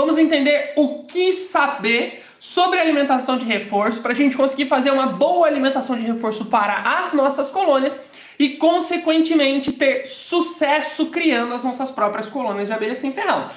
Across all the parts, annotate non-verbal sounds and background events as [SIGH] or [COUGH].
vamos entender o que saber sobre alimentação de reforço para a gente conseguir fazer uma boa alimentação de reforço para as nossas colônias e, consequentemente, ter sucesso criando as nossas próprias colônias de abelha sem ferrão.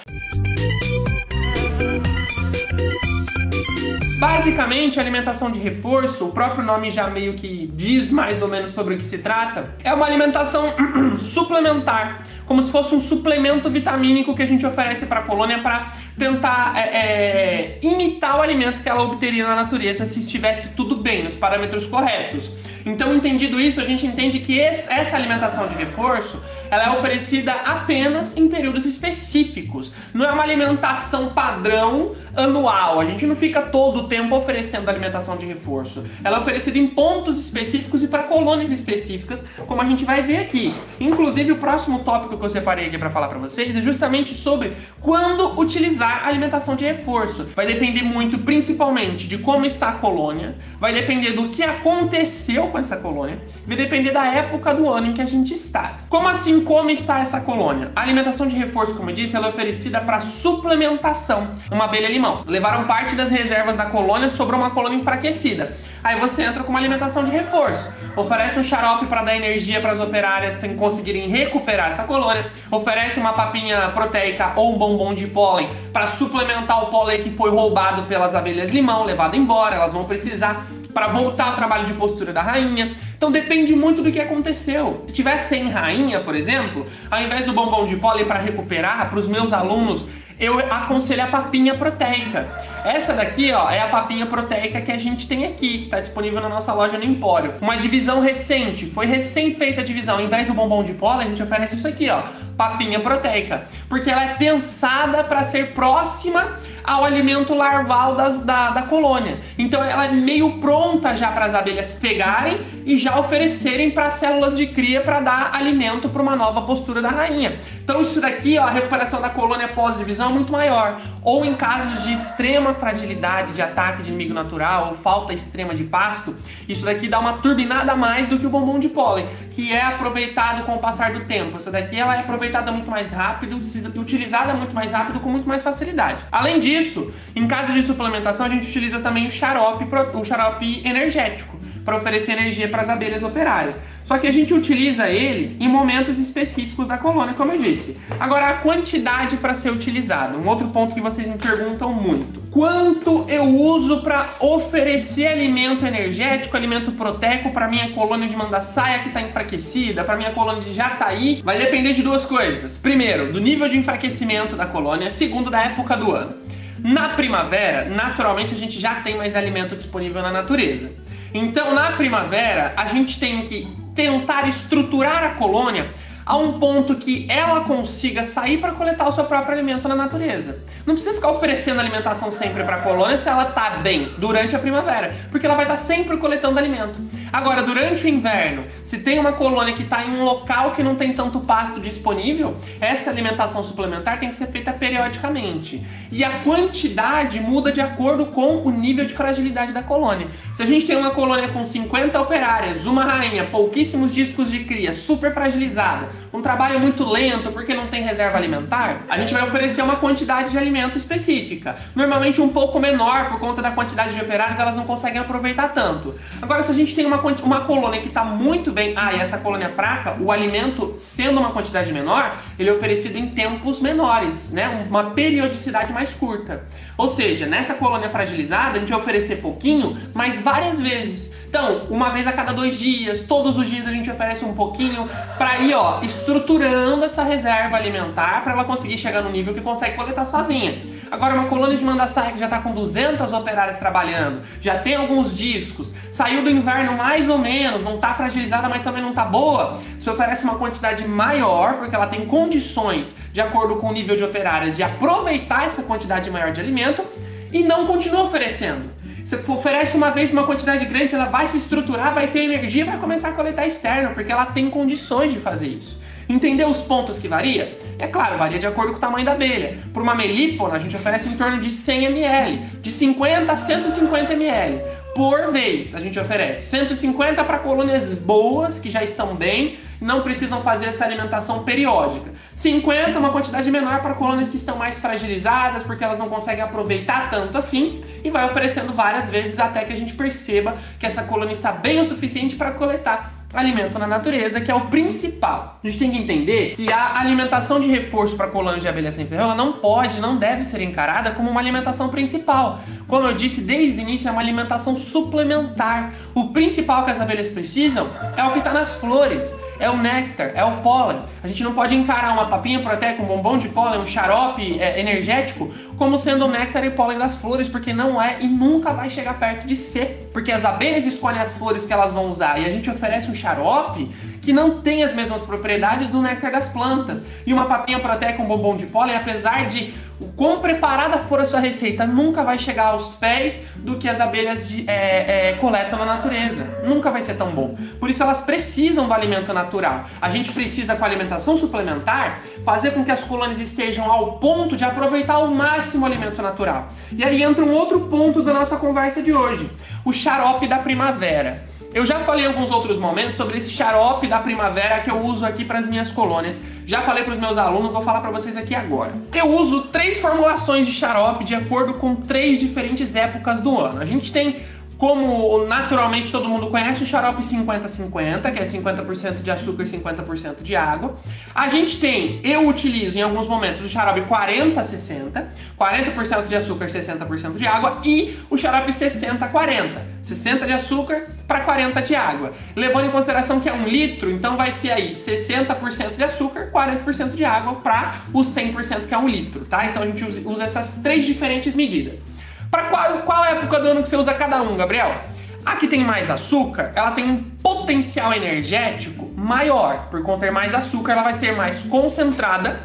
Basicamente, alimentação de reforço, o próprio nome já meio que diz mais ou menos sobre o que se trata, é uma alimentação [CLEARS THROAT] suplementar, como se fosse um suplemento vitamínico que a gente oferece para a colônia para tentar é, é, imitar o alimento que ela obteria na natureza se estivesse tudo bem, nos parâmetros corretos. Então, entendido isso, a gente entende que essa alimentação de reforço ela é oferecida apenas em períodos específicos. Não é uma alimentação padrão anual. A gente não fica todo o tempo oferecendo alimentação de reforço. Ela é oferecida em pontos específicos e para colônias específicas, como a gente vai ver aqui. Inclusive, o próximo tópico que eu separei aqui para falar para vocês é justamente sobre quando utilizar alimentação de reforço. Vai depender muito, principalmente, de como está a colônia, vai depender do que aconteceu com essa colônia, vai depender da época do ano em que a gente está. Como assim como está essa colônia? A alimentação de reforço, como eu disse, ela é oferecida para suplementação. Uma abelha-limão. Levaram parte das reservas da colônia, sobrou uma colônia enfraquecida. Aí você entra com uma alimentação de reforço. Oferece um xarope para dar energia para as operárias conseguirem recuperar essa colônia. Oferece uma papinha proteica ou um bombom de pólen para suplementar o pólen que foi roubado pelas abelhas limão, levado embora. Elas vão precisar para voltar ao trabalho de postura da rainha. Então depende muito do que aconteceu. Se tiver sem rainha, por exemplo, ao invés do bombom de pólen para recuperar, para os meus alunos eu aconselho a papinha proteica. Essa daqui, ó, é a papinha proteica que a gente tem aqui, que está disponível na nossa loja no Empório. Uma divisão recente, foi recém feita a divisão. Ao invés do bombom de pólen, a gente oferece isso aqui, ó, papinha proteica, porque ela é pensada para ser próxima ao alimento larval das, da, da colônia. Então ela é meio pronta já para as abelhas pegarem e já oferecerem para as células de cria para dar alimento para uma nova postura da rainha. Então isso daqui, ó, a recuperação da colônia pós-divisão é muito maior. Ou em casos de extrema fragilidade, de ataque de inimigo natural, ou falta extrema de pasto, isso daqui dá uma turbinada a mais do que o bombom de pólen, que é aproveitado com o passar do tempo. Essa daqui ela é aproveitada muito mais rápido, utilizada muito mais rápido, com muito mais facilidade. Além disso, em caso de suplementação, a gente utiliza também o xarope, o xarope energético para oferecer energia para as abelhas operárias. Só que a gente utiliza eles em momentos específicos da colônia, como eu disse. Agora, a quantidade para ser utilizado, um outro ponto que vocês me perguntam muito. Quanto eu uso para oferecer alimento energético, alimento proteico para minha colônia de mandaçaia que está enfraquecida, para minha colônia de jataí? Vai depender de duas coisas. Primeiro, do nível de enfraquecimento da colônia. Segundo, da época do ano. Na primavera, naturalmente a gente já tem mais alimento disponível na natureza. Então, na primavera, a gente tem que tentar estruturar a colônia a um ponto que ela consiga sair para coletar o seu próprio alimento na natureza. Não precisa ficar oferecendo alimentação sempre para a colônia se ela tá bem durante a primavera, porque ela vai estar tá sempre coletando alimento. Agora, durante o inverno, se tem uma colônia que está em um local que não tem tanto pasto disponível, essa alimentação suplementar tem que ser feita periodicamente. E a quantidade muda de acordo com o nível de fragilidade da colônia. Se a gente tem uma colônia com 50 operárias, uma rainha, pouquíssimos discos de cria, super fragilizada, um trabalho muito lento porque não tem reserva alimentar, a gente vai oferecer uma quantidade de alimento específica. Normalmente um pouco menor por conta da quantidade de operários, elas não conseguem aproveitar tanto. Agora, se a gente tem uma uma colônia que está muito bem, ah, e essa colônia fraca, o alimento sendo uma quantidade menor, ele é oferecido em tempos menores, né? Uma periodicidade mais curta. Ou seja, nessa colônia fragilizada, a gente vai oferecer pouquinho, mas várias vezes. Então, uma vez a cada dois dias, todos os dias a gente oferece um pouquinho para ir, ó, estruturando essa reserva alimentar para ela conseguir chegar no nível que consegue coletar sozinha. Agora, uma colônia de mandaçaia que já está com 200 operárias trabalhando, já tem alguns discos, saiu do inverno mais ou menos, não está fragilizada, mas também não está boa, você oferece uma quantidade maior, porque ela tem condições, de acordo com o nível de operárias, de aproveitar essa quantidade maior de alimento e não continua oferecendo. Você oferece uma vez uma quantidade grande, ela vai se estruturar, vai ter energia, vai começar a coletar externo, porque ela tem condições de fazer isso. Entendeu os pontos que varia? É claro, varia de acordo com o tamanho da abelha. Para uma melípona, a gente oferece em torno de 100 ml, de 50 a 150 ml por vez a gente oferece 150 para colônias boas, que já estão bem, não precisam fazer essa alimentação periódica. 50 é uma quantidade menor para colônias que estão mais fragilizadas, porque elas não conseguem aproveitar tanto assim, e vai oferecendo várias vezes até que a gente perceba que essa colônia está bem o suficiente para coletar alimento na natureza, que é o principal. A gente tem que entender que a alimentação de reforço para colônias de abelha sem ferro, ela não pode, não deve ser encarada como uma alimentação principal. Como eu disse desde o início, é uma alimentação suplementar. O principal que as abelhas precisam é o que está nas flores é o néctar, é o pólen. A gente não pode encarar uma papinha proteica, um bombom de pólen, um xarope é, energético como sendo o néctar e pólen das flores, porque não é e nunca vai chegar perto de ser. Porque as abelhas escolhem as flores que elas vão usar e a gente oferece um xarope que não tem as mesmas propriedades do néctar das plantas. E uma papinha proteica, um bombom de pólen, apesar de o quão preparada for a sua receita, nunca vai chegar aos pés do que as abelhas de, é, é, coletam na natureza. Nunca vai ser tão bom. Por isso elas precisam do alimento natural. A gente precisa, com a alimentação suplementar, fazer com que as colônias estejam ao ponto de aproveitar ao máximo o alimento natural. E aí entra um outro ponto da nossa conversa de hoje: o xarope da primavera. Eu já falei em alguns outros momentos sobre esse xarope da primavera que eu uso aqui para as minhas colônias. Já falei para os meus alunos, vou falar para vocês aqui agora. Eu uso três formulações de xarope de acordo com três diferentes épocas do ano. A gente tem como naturalmente todo mundo conhece o xarope 50-50, que é 50% de açúcar e 50% de água. A gente tem, eu utilizo em alguns momentos o xarope 40-60, 40% de açúcar, 60% de água, e o xarope 60-40, 60 de açúcar para 40 de água. Levando em consideração que é um litro, então vai ser aí 60% de açúcar, 40% de água para o 100% que é um litro, tá? Então a gente usa essas três diferentes medidas. Para qual, qual época do ano que você usa cada um, Gabriel? A que tem mais açúcar, ela tem um potencial energético maior. Por conter mais açúcar, ela vai ser mais concentrada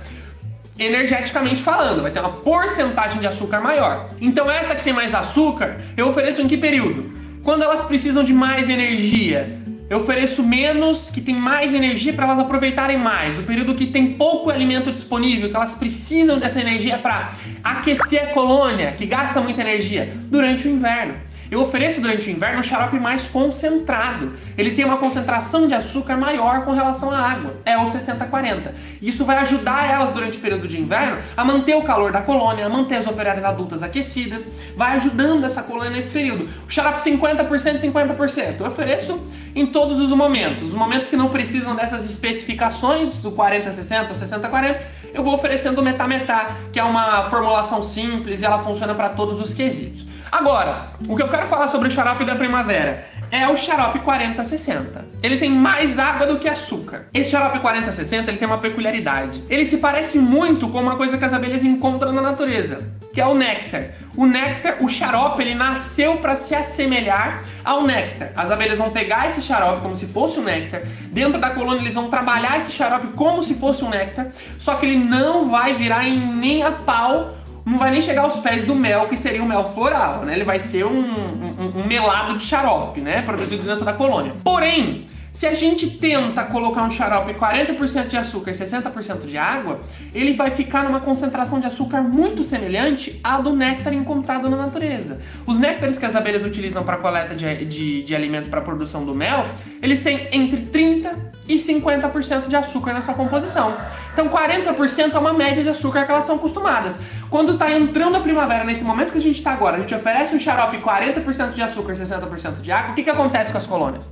energeticamente falando, vai ter uma porcentagem de açúcar maior. Então essa que tem mais açúcar, eu ofereço em que período? Quando elas precisam de mais energia, eu ofereço menos, que tem mais energia para elas aproveitarem mais. O período que tem pouco alimento disponível, que elas precisam dessa energia para aquecer a colônia, que gasta muita energia, durante o inverno. Eu ofereço durante o inverno um xarope mais concentrado. Ele tem uma concentração de açúcar maior com relação à água. É o 60-40. Isso vai ajudar elas durante o período de inverno a manter o calor da colônia, a manter as operárias adultas aquecidas. Vai ajudando essa colônia nesse período. O xarope 50%, 50%. Eu ofereço em todos os momentos. Os momentos que não precisam dessas especificações, do 40-60 ou 60-40, eu vou oferecendo metá-metá, que é uma formulação simples e ela funciona para todos os quesitos. Agora, o que eu quero falar sobre o xarope da primavera é o xarope 4060. Ele tem mais água do que açúcar. Esse xarope 4060 ele tem uma peculiaridade. Ele se parece muito com uma coisa que as abelhas encontram na natureza, que é o néctar. O néctar, o xarope, ele nasceu para se assemelhar ao néctar. As abelhas vão pegar esse xarope como se fosse um néctar. Dentro da colônia eles vão trabalhar esse xarope como se fosse um néctar, só que ele não vai virar em nem a pau não vai nem chegar aos pés do mel, que seria o mel floral, né? Ele vai ser um, um, um melado de xarope, né? Produzido dentro da colônia. Porém, se a gente tenta colocar um xarope 40% de açúcar e 60% de água, ele vai ficar numa concentração de açúcar muito semelhante à do néctar encontrado na natureza. Os néctares que as abelhas utilizam para coleta de, de, de alimento para a produção do mel, eles têm entre 30% e 50% de açúcar na sua composição. Então 40% é uma média de açúcar que elas estão acostumadas. Quando está entrando a primavera, nesse momento que a gente está agora, a gente oferece um xarope 40% de açúcar, 60% de água, o que, que acontece com as colônias?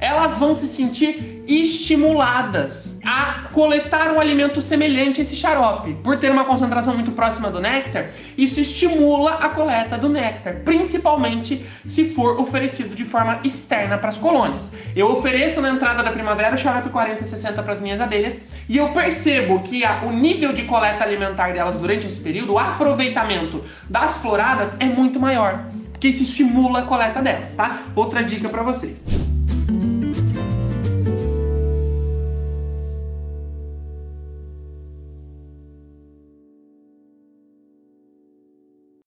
Elas vão se sentir estimuladas a coletar um alimento semelhante a esse xarope. Por ter uma concentração muito próxima do néctar, isso estimula a coleta do néctar, principalmente se for oferecido de forma externa para as colônias. Eu ofereço na entrada da primavera o xarope 40 e 60 para as minhas abelhas e eu percebo que a, o nível de coleta alimentar delas durante esse período, o aproveitamento das floradas é muito maior, porque isso estimula a coleta delas, tá? Outra dica para vocês.